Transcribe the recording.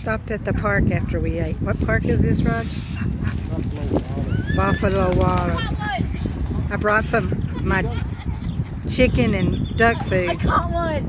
stopped at the park after we ate. What park is this, Raj? Buffalo Water. I brought some my chicken and duck food. I caught one.